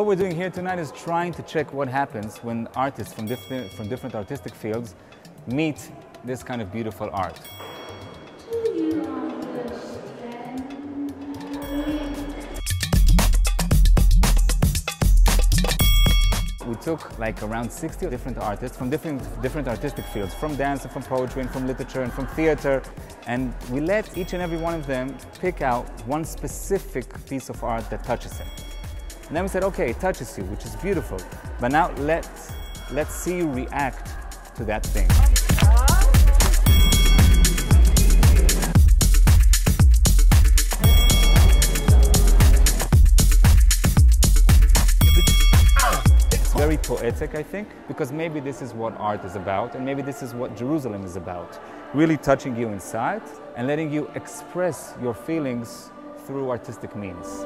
What we're doing here tonight is trying to check what happens when artists from different, from different artistic fields meet this kind of beautiful art. We took like around 60 different artists from different, different artistic fields, from dance and from poetry and from literature and from theater. And we let each and every one of them pick out one specific piece of art that touches him. And then we said, okay, it touches you, which is beautiful. But now let's, let's see you react to that thing. It's very poetic, I think, because maybe this is what art is about, and maybe this is what Jerusalem is about. Really touching you inside and letting you express your feelings through artistic means.